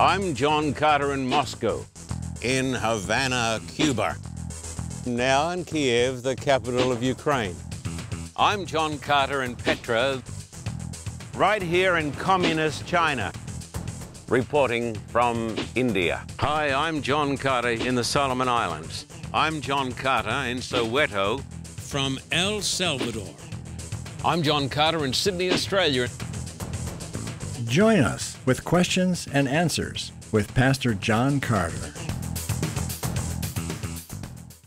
I'm John Carter in Moscow, in Havana, Cuba. Now in Kiev, the capital of Ukraine. I'm John Carter in Petra, right here in communist China, reporting from India. Hi, I'm John Carter in the Solomon Islands. I'm John Carter in Soweto, from El Salvador. I'm John Carter in Sydney, Australia. Join us with questions and answers with Pastor John Carter.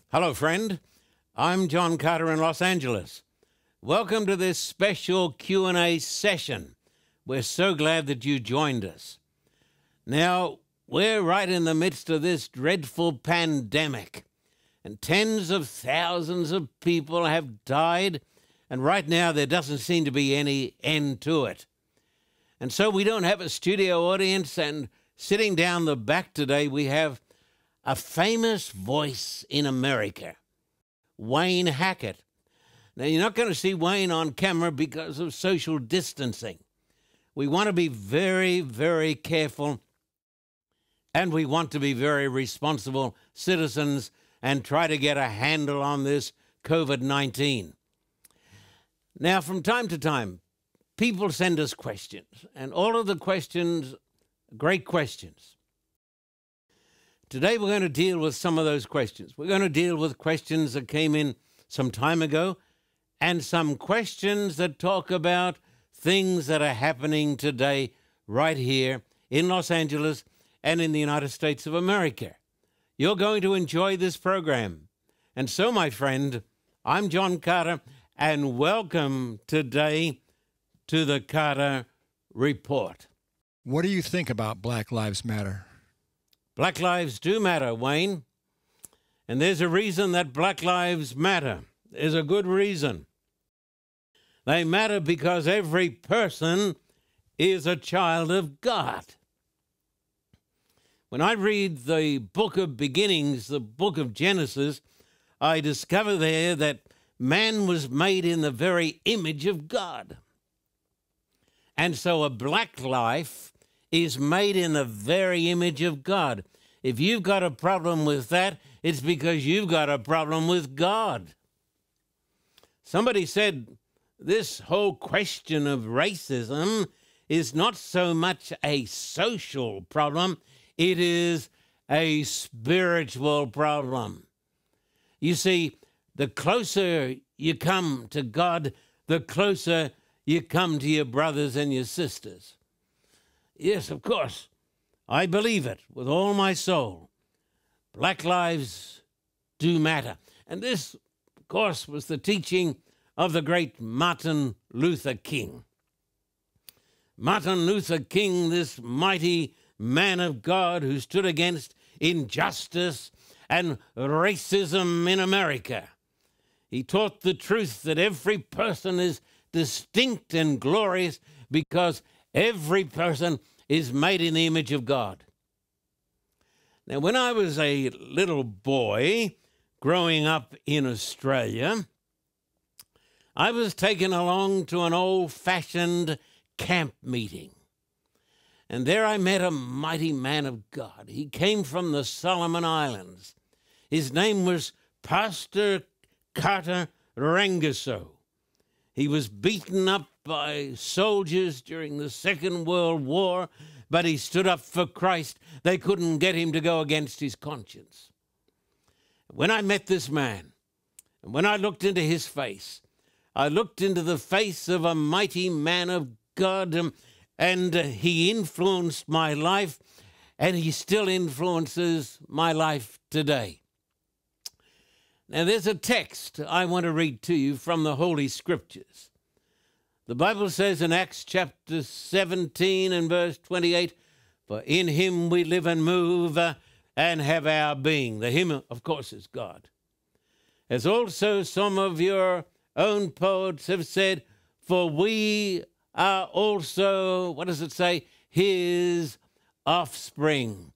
Hello, friend. I'm John Carter in Los Angeles. Welcome to this special Q&A session. We're so glad that you joined us. Now, we're right in the midst of this dreadful pandemic, and tens of thousands of people have died and right now, there doesn't seem to be any end to it. And so we don't have a studio audience. And sitting down the back today, we have a famous voice in America, Wayne Hackett. Now, you're not going to see Wayne on camera because of social distancing. We want to be very, very careful and we want to be very responsible citizens and try to get a handle on this COVID 19. Now, from time to time, people send us questions, and all of the questions, great questions. Today, we're going to deal with some of those questions. We're going to deal with questions that came in some time ago and some questions that talk about things that are happening today, right here in Los Angeles and in the United States of America. You're going to enjoy this program. And so, my friend, I'm John Carter, and welcome today to the Carter Report. What do you think about Black Lives Matter? Black lives do matter, Wayne. And there's a reason that Black Lives Matter. There's a good reason. They matter because every person is a child of God. When I read the book of beginnings, the book of Genesis, I discover there that man was made in the very image of God. And so a black life is made in the very image of God. If you've got a problem with that, it's because you've got a problem with God. Somebody said this whole question of racism is not so much a social problem, it is a spiritual problem. You see, the closer you come to God, the closer you come to your brothers and your sisters. Yes, of course, I believe it with all my soul. Black lives do matter. And this, of course, was the teaching of the great Martin Luther King. Martin Luther King, this mighty man of God who stood against injustice and racism in America. He taught the truth that every person is distinct and glorious because every person is made in the image of God. Now, when I was a little boy growing up in Australia, I was taken along to an old fashioned camp meeting. And there I met a mighty man of God. He came from the Solomon Islands. His name was Pastor Kata Ragoso. He was beaten up by soldiers during the Second World War, but he stood up for Christ. They couldn't get him to go against his conscience. When I met this man, and when I looked into his face, I looked into the face of a mighty man of God, um, and uh, he influenced my life, and he still influences my life today. Now, there's a text I want to read to you from the Holy Scriptures. The Bible says in Acts chapter 17 and verse 28 For in him we live and move uh, and have our being. The him, of course, is God. As also some of your own poets have said, For we are also, what does it say? His offspring.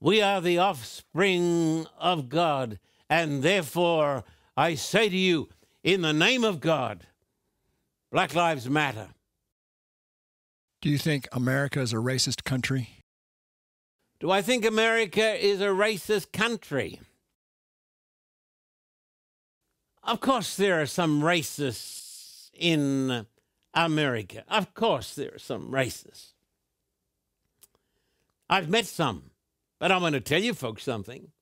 We are the offspring of God. And therefore, I say to you, in the name of God, Black Lives Matter. Do you think America is a racist country? Do I think America is a racist country? Of course, there are some racists in America. Of course, there are some racists. I've met some, but I'm going to tell you folks something.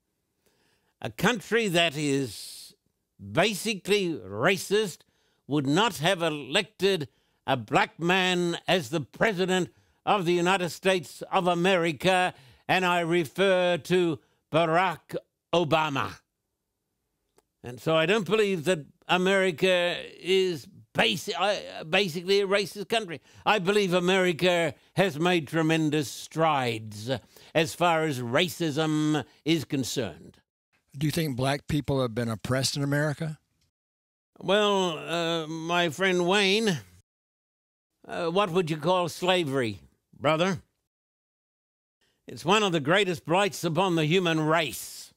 A country that is basically racist would not have elected a black man as the president of the United States of America, and I refer to Barack Obama. And so I don't believe that America is basic, uh, basically a racist country. I believe America has made tremendous strides as far as racism is concerned. Do you think black people have been oppressed in America? Well, uh, my friend Wayne, uh, what would you call slavery, brother? It's one of the greatest blights upon the human race.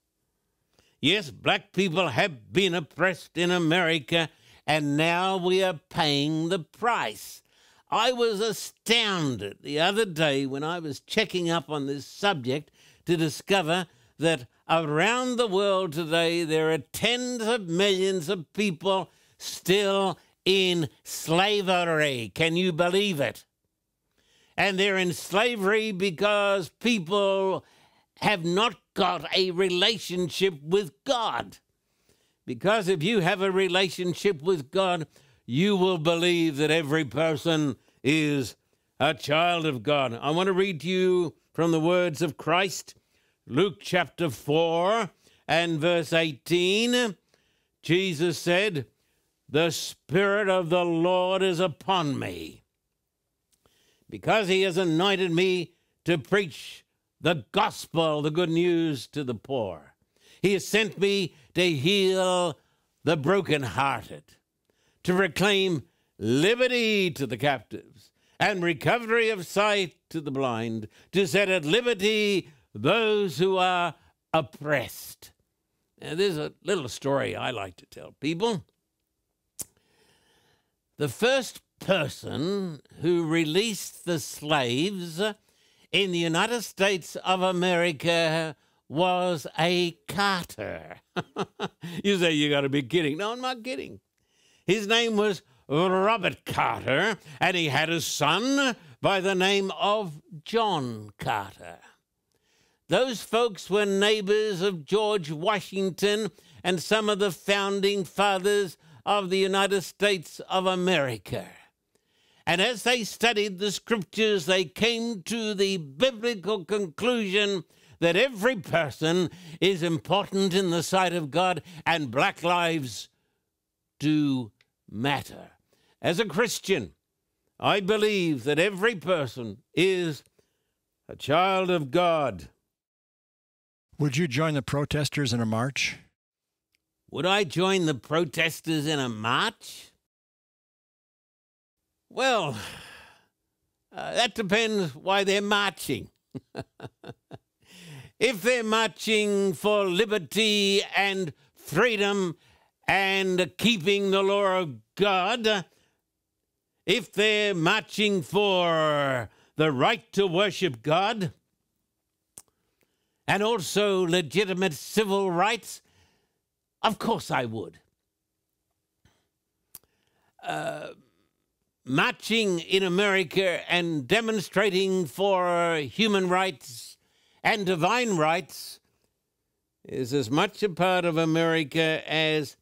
Yes, black people have been oppressed in America and now we are paying the price. I was astounded the other day when I was checking up on this subject to discover that around the world today there are tens of millions of people still in slavery. Can you believe it? And they're in slavery because people have not got a relationship with God. Because if you have a relationship with God, you will believe that every person is a child of God. I want to read to you from the words of Christ, Luke chapter 4 and verse 18. Jesus said, The Spirit of the Lord is upon me, because he has anointed me to preach the gospel, the good news to the poor. He has sent me to heal the brokenhearted, to proclaim liberty to the captives and recovery of sight to the blind, to set at liberty those who are oppressed. Now, there's a little story I like to tell people. The first person who released the slaves in the United States of America was a carter. you say you got to be kidding. No, I'm not kidding. His name was Robert Carter, and he had a son by the name of John Carter. Those folks were neighbors of George Washington and some of the founding fathers of the United States of America. And as they studied the scriptures, they came to the biblical conclusion that every person is important in the sight of God and black lives do matter. As a Christian, I believe that every person is a child of God. Would you join the protesters in a march? Would I join the protesters in a march? Well, uh, that depends why they're marching. if they're marching for liberty and freedom and keeping the law of God, if they're marching for the right to worship God and also legitimate civil rights, of course I would. Uh, marching in America and demonstrating for human rights and divine rights is as much a part of America as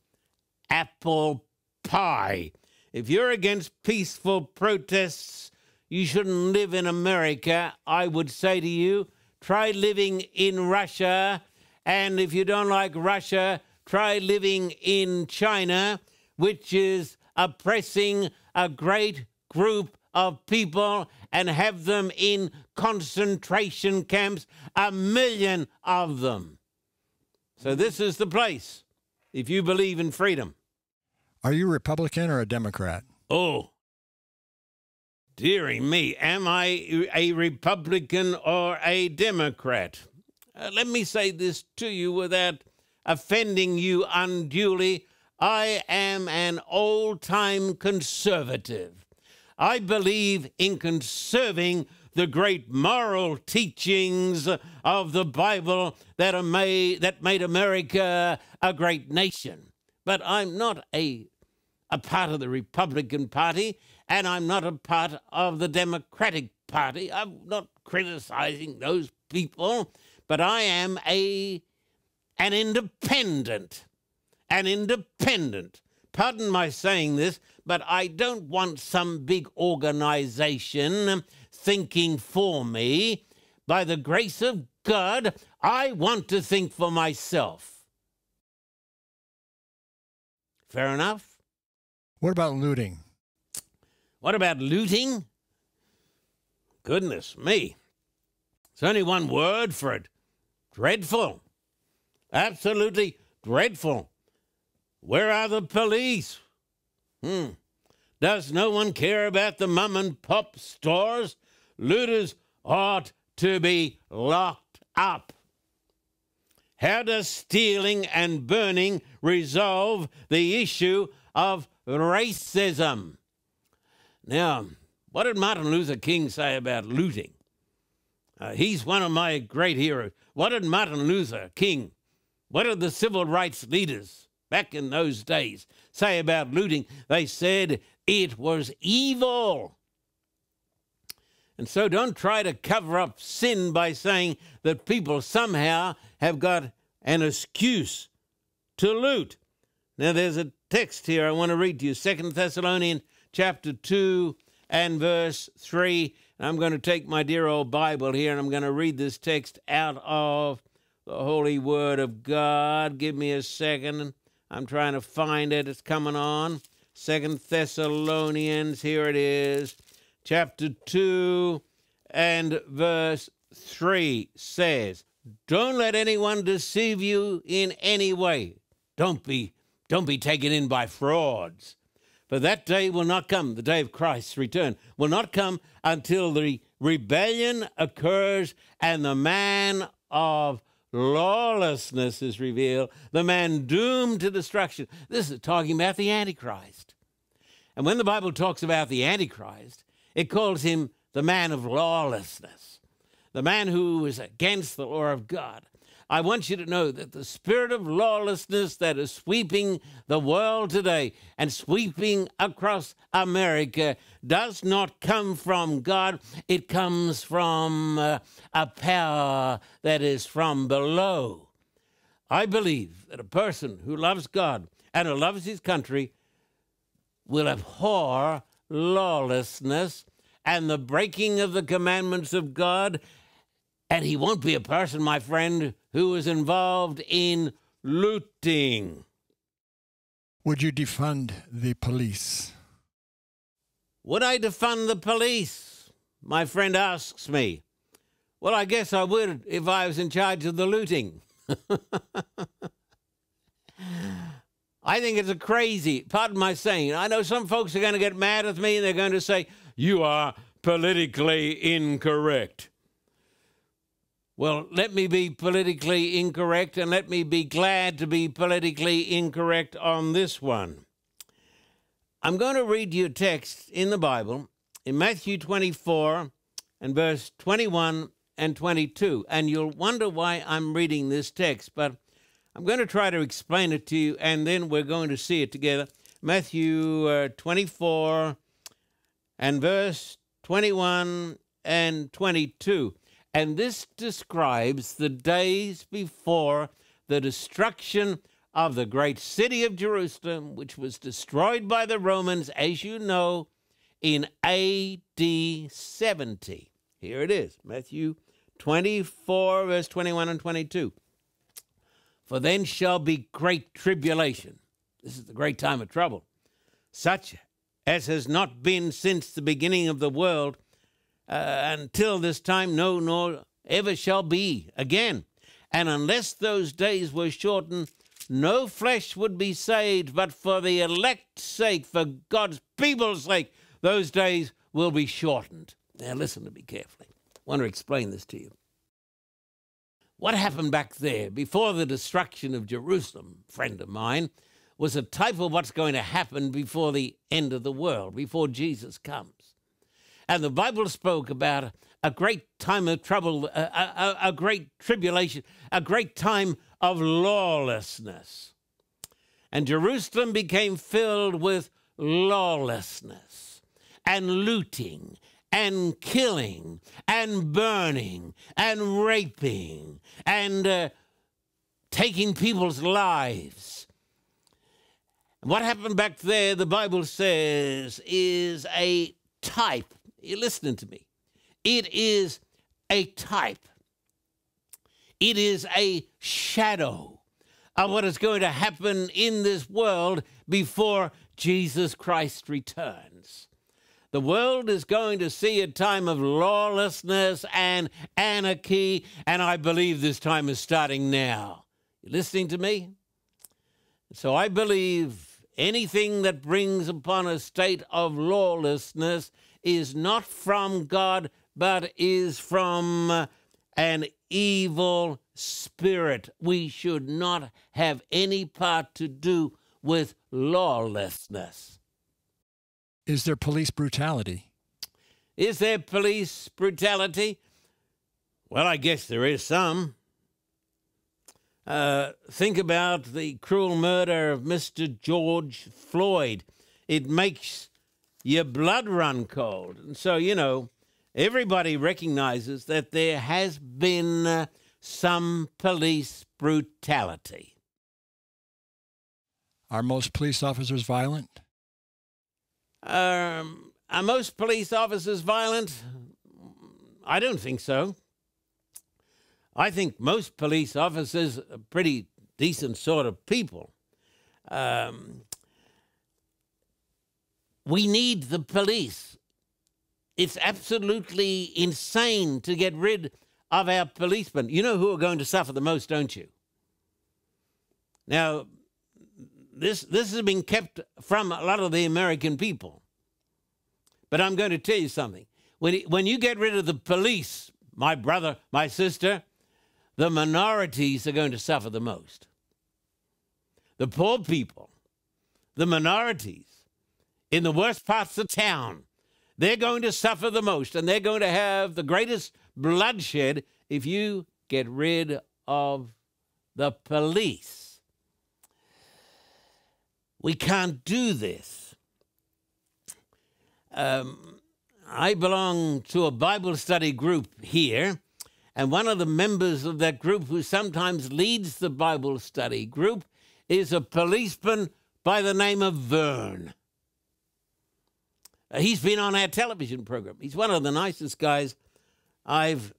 apple pie. If you're against peaceful protests, you shouldn't live in America. I would say to you, try living in Russia. And if you don't like Russia, try living in China, which is oppressing a great group of people and have them in concentration camps, a million of them. So, this is the place if you believe in freedom. Are you a Republican or a Democrat? Oh, dearie me, am I a Republican or a Democrat? Uh, let me say this to you without offending you unduly. I am an old time conservative. I believe in conserving the great moral teachings of the Bible that, made, that made America a great nation. But I'm not a, a part of the Republican Party, and I'm not a part of the Democratic Party. I'm not criticizing those people, but I am a an independent. An independent. Pardon my saying this, but I don't want some big organization thinking for me. By the grace of God, I want to think for myself. Fair enough? What about looting? What about looting? Goodness me. It's only one word for it dreadful. Absolutely dreadful. Where are the police? Hmm. Does no one care about the mum and pop stores? Looters ought to be locked up. How does stealing and burning resolve the issue of racism? Now, what did Martin Luther King say about looting? Uh, he's one of my great heroes. What did Martin Luther King, what did the civil rights leaders back in those days say about looting? They said it was evil. And so don't try to cover up sin by saying that people somehow have got an excuse to loot. Now there's a text here I want to read to you, Second Thessalonians chapter 2 and verse 3. And I'm going to take my dear old Bible here and I'm going to read this text out of the Holy Word of God. Give me a second. I'm trying to find it. It's coming on. Second Thessalonians, here it is chapter 2 and verse 3 says, Don't let anyone deceive you in any way. Don't be, don't be taken in by frauds. For that day will not come, the day of Christ's return, will not come until the rebellion occurs and the man of lawlessness is revealed, the man doomed to destruction. This is talking about the Antichrist. And when the Bible talks about the Antichrist, it calls him the man of lawlessness, the man who is against the law of God. I want you to know that the spirit of lawlessness that is sweeping the world today and sweeping across America does not come from God. It comes from uh, a power that is from below. I believe that a person who loves God and who loves his country will abhor lawlessness and the breaking of the commandments of God. And he won't be a person, my friend, who is involved in looting. Would you defund the police? Would I defund the police? My friend asks me. Well, I guess I would if I was in charge of the looting. I think it's a crazy, pardon my saying. I know some folks are going to get mad at me and they're going to say, you are politically incorrect. Well, let me be politically incorrect and let me be glad to be politically incorrect on this one. I'm going to read you a text in the Bible in Matthew 24 and verse 21 and 22. And you'll wonder why I'm reading this text, but I'm going to try to explain it to you, and then we're going to see it together. Matthew uh, 24 and verse 21 and 22. And this describes the days before the destruction of the great city of Jerusalem, which was destroyed by the Romans, as you know, in AD 70. Here it is Matthew 24, verse 21 and 22. For then shall be great tribulation. This is the great time of trouble, such as has not been since the beginning of the world uh, until this time, no, nor ever shall be again. And unless those days were shortened, no flesh would be saved, but for the elect's sake, for God's people's sake, those days will be shortened. Now, listen to me carefully. I want to explain this to you. What happened back there before the destruction of Jerusalem, friend of mine, was a type of what's going to happen before the end of the world, before Jesus comes. And the Bible spoke about a great time of trouble, a, a, a great tribulation, a great time of lawlessness. And Jerusalem became filled with lawlessness and looting and killing and burning and raping and uh, taking people's lives. What happened back there, the Bible says, is a type. You're listening to me. It is a type. It is a shadow of what is going to happen in this world before Jesus Christ returns. The world is going to see a time of lawlessness and anarchy, and I believe this time is starting now. You listening to me? So I believe anything that brings upon a state of lawlessness is not from God, but is from an evil spirit. We should not have any part to do with lawlessness. Is there police brutality? Is there police brutality? Well, I guess there is some. Uh, think about the cruel murder of Mr. George Floyd. It makes your blood run cold. And so, you know, everybody recognizes that there has been uh, some police brutality. Are most police officers violent? Um, are most police officers violent? I don't think so. I think most police officers are pretty decent sort of people. Um, we need the police. It's absolutely insane to get rid of our policemen. You know who are going to suffer the most, don't you? Now, this this has been kept from a lot of the American people. But I'm going to tell you something. When when you get rid of the police, my brother, my sister, the minorities are going to suffer the most. The poor people, the minorities in the worst parts of town, they're going to suffer the most and they're going to have the greatest bloodshed if you get rid of the police. We can't do this. Um, I belong to a Bible study group here, and one of the members of that group who sometimes leads the Bible study group is a policeman by the name of Vern. Uh, he's been on our television program. He's one of the nicest guys I've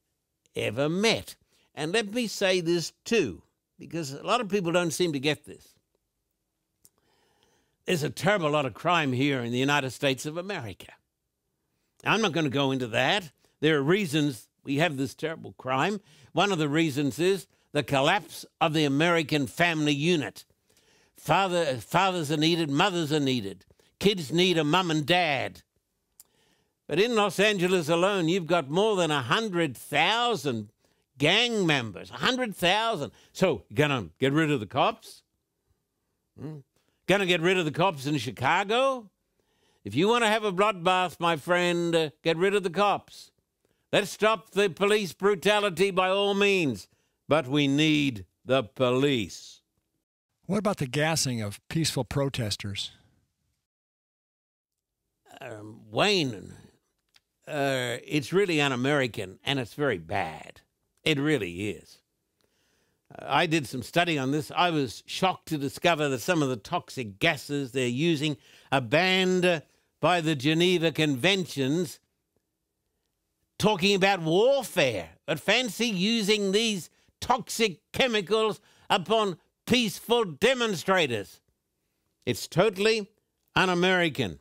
ever met. And let me say this too, because a lot of people don't seem to get this there's a terrible lot of crime here in the United States of America. I'm not going to go into that. There are reasons we have this terrible crime. One of the reasons is the collapse of the American family unit. Father, fathers are needed, mothers are needed. Kids need a mum and dad. But in Los Angeles alone, you've got more than 100,000 gang members. 100,000. So, to get rid of the cops? Hmm? To get rid of the cops in Chicago? If you want to have a bloodbath, my friend, uh, get rid of the cops. Let's stop the police brutality by all means, but we need the police. What about the gassing of peaceful protesters? Um, Wayne, uh, it's really un American and it's very bad. It really is. I did some study on this. I was shocked to discover that some of the toxic gases they're using are banned by the Geneva Conventions, talking about warfare. But fancy using these toxic chemicals upon peaceful demonstrators. It's totally un American.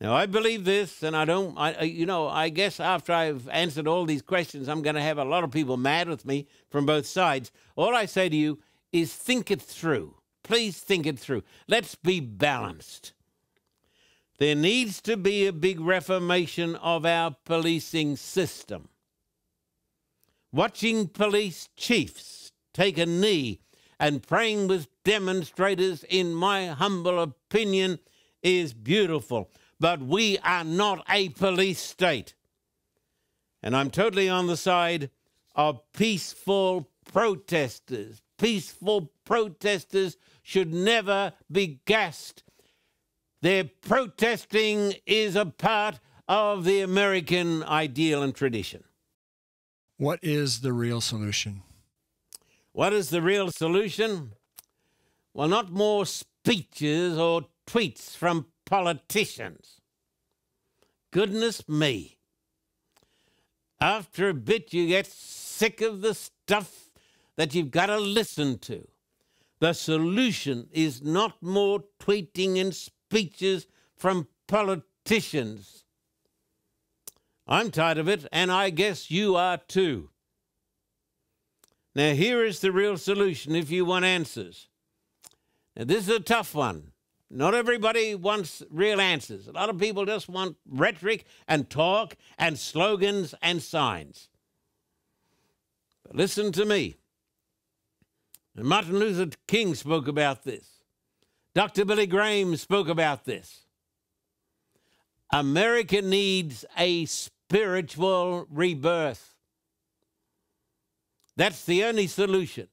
Now, I believe this, and I don't, I, you know, I guess after I've answered all these questions, I'm going to have a lot of people mad with me from both sides. All I say to you is think it through. Please think it through. Let's be balanced. There needs to be a big reformation of our policing system. Watching police chiefs take a knee and praying with demonstrators, in my humble opinion, is beautiful. But we are not a police state. And I'm totally on the side of peaceful protesters. Peaceful protesters should never be gassed. Their protesting is a part of the American ideal and tradition. What is the real solution? What is the real solution? Well, not more speeches or tweets from politicians. Goodness me. After a bit, you get sick of the stuff that you've got to listen to. The solution is not more tweeting and speeches from politicians. I'm tired of it, and I guess you are too. Now, here is the real solution if you want answers. Now, this is a tough one. Not everybody wants real answers. A lot of people just want rhetoric and talk and slogans and signs. But listen to me. And Martin Luther King spoke about this. Dr. Billy Graham spoke about this. America needs a spiritual rebirth. That's the only solution.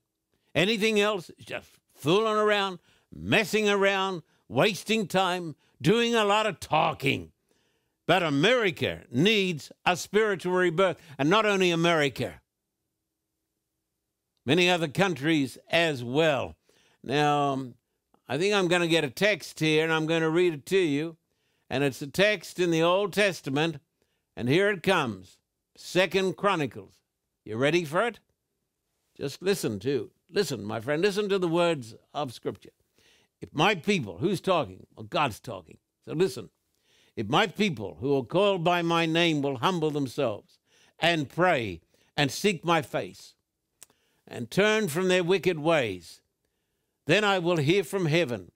Anything else is just fooling around, messing around, wasting time, doing a lot of talking. But America needs a spiritual rebirth, and not only America, many other countries as well. Now, um, I think I'm going to get a text here, and I'm going to read it to you. And it's a text in the Old Testament, and here it comes Second Chronicles. You ready for it? Just listen to, listen, my friend, listen to the words of Scripture. If my people, who's talking? Well, God's talking. So listen. If my people who are called by my name will humble themselves and pray and seek my face and turn from their wicked ways, then I will hear from heaven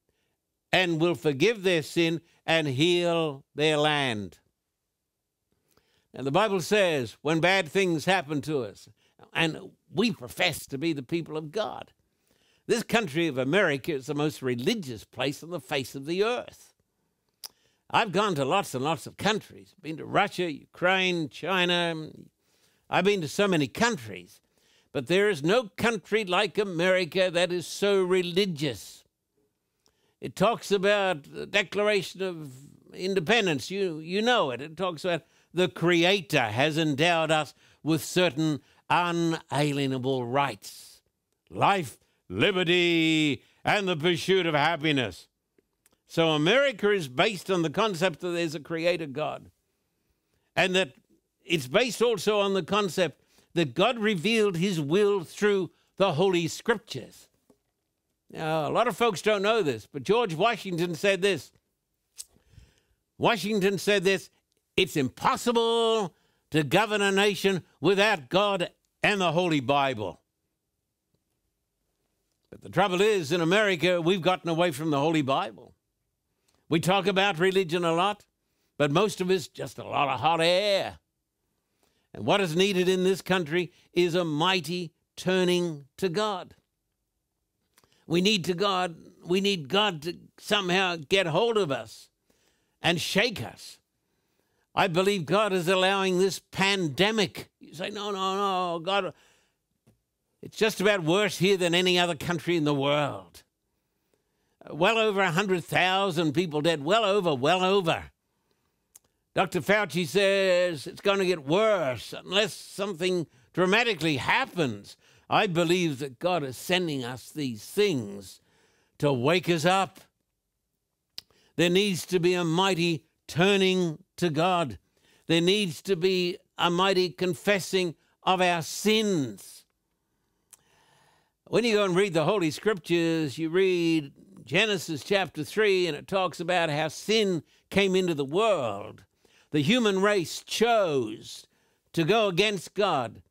and will forgive their sin and heal their land. And the Bible says when bad things happen to us, and we profess to be the people of God, this country of America is the most religious place on the face of the earth. I've gone to lots and lots of countries, been to Russia, Ukraine, China. I've been to so many countries, but there is no country like America that is so religious. It talks about the Declaration of Independence. You, you know it. It talks about the Creator has endowed us with certain unalienable rights life, liberty, and the pursuit of happiness. So America is based on the concept that there's a creator God. And that it's based also on the concept that God revealed his will through the Holy Scriptures. Now, a lot of folks don't know this, but George Washington said this. Washington said this it's impossible to govern a nation without God and the Holy Bible. But the trouble is, in America, we've gotten away from the Holy Bible. We talk about religion a lot, but most of it's just a lot of hot air. And what is needed in this country is a mighty turning to God. We need to God, we need God to somehow get hold of us and shake us. I believe God is allowing this pandemic. You say, no, no, no, God, it's just about worse here than any other country in the world. Well over 100,000 people dead. Well over, well over. Dr. Fauci says it's going to get worse unless something dramatically happens. I believe that God is sending us these things to wake us up. There needs to be a mighty turning to God. There needs to be a mighty confessing of our sins. When you go and read the Holy Scriptures, you read Genesis chapter 3, and it talks about how sin came into the world. The human race chose to go against God,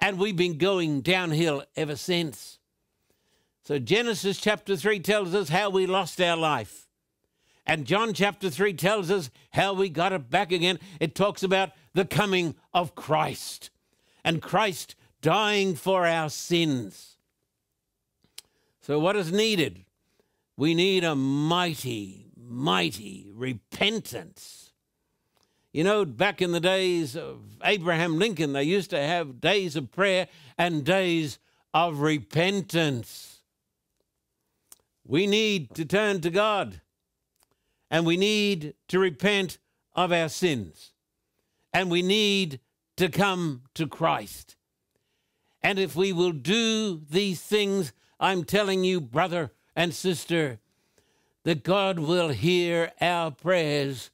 and we've been going downhill ever since. So, Genesis chapter 3 tells us how we lost our life. And John chapter 3 tells us how we got it back again. It talks about the coming of Christ and Christ dying for our sins. So, what is needed? We need a mighty, mighty repentance. You know, back in the days of Abraham Lincoln, they used to have days of prayer and days of repentance. We need to turn to God and we need to repent of our sins and we need to come to Christ. And if we will do these things, I'm telling you, brother and sister, that God will hear our prayers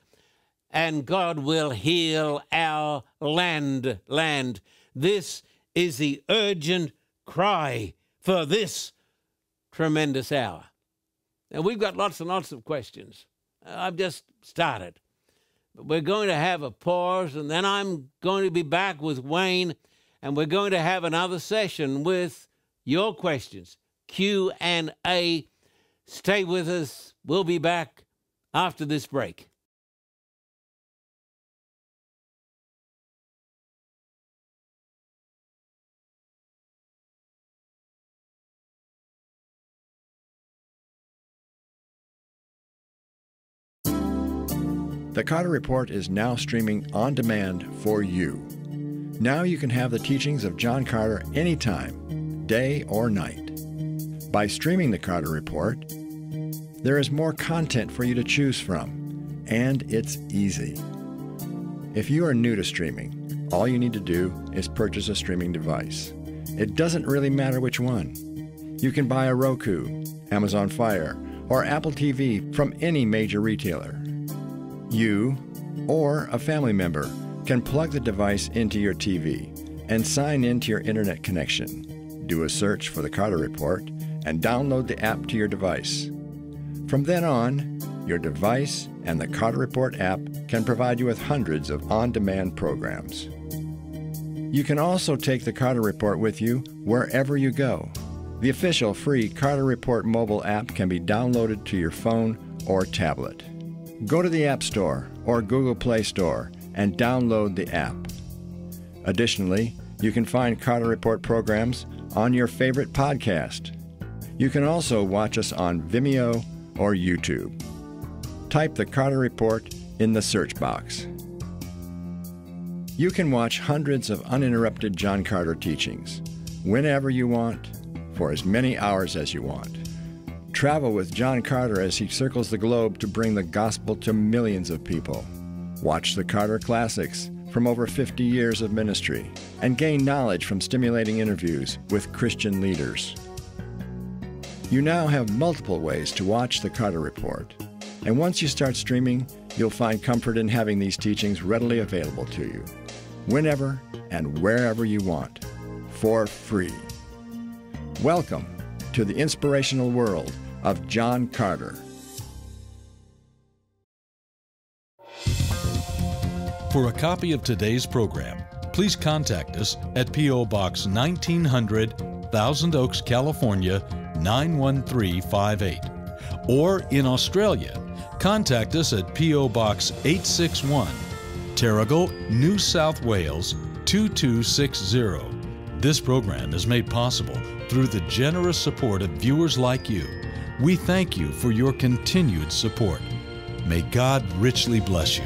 and God will heal our land land. This is the urgent cry for this tremendous hour. Now we've got lots and lots of questions. I've just started. But we're going to have a pause and then I'm going to be back with Wayne and we're going to have another session with your questions. Q and A. Stay with us We'll be back after this break. The Carter Report is now streaming on demand for you. Now you can have the teachings of John Carter anytime, day or night. By streaming the Carter Report, there is more content for you to choose from, and it's easy. If you are new to streaming, all you need to do is purchase a streaming device. It doesn't really matter which one. You can buy a Roku, Amazon Fire, or Apple TV from any major retailer. You or a family member can plug the device into your TV and sign into your internet connection. Do a search for the Carter Report and download the app to your device. From then on, your device and the Carter Report app can provide you with hundreds of on demand programs. You can also take the Carter Report with you wherever you go. The official free Carter Report mobile app can be downloaded to your phone or tablet. Go to the App Store or Google Play Store and download the app. Additionally, you can find Carter Report programs on your favorite podcast. You can also watch us on Vimeo or YouTube. Type the Carter Report in the search box. You can watch hundreds of uninterrupted John Carter teachings whenever you want, for as many hours as you want. Travel with John Carter as he circles the globe to bring the gospel to millions of people. Watch the Carter Classics from over 50 years of ministry and gain knowledge from stimulating interviews with Christian leaders. You now have multiple ways to watch the Carter Report. And once you start streaming, you'll find comfort in having these teachings readily available to you, whenever and wherever you want, for free. Welcome to the inspirational world of John Carter. For a copy of today's program, please contact us at P.O. Box 1900, Thousand Oaks, California 91358. Or in Australia, contact us at P.O. Box 861, Terrigal, New South Wales 2260. This program is made possible through the generous support of viewers like you. We thank you for your continued support. May God richly bless you.